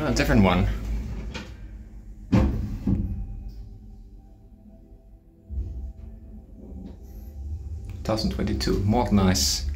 a different one. 2022, nice.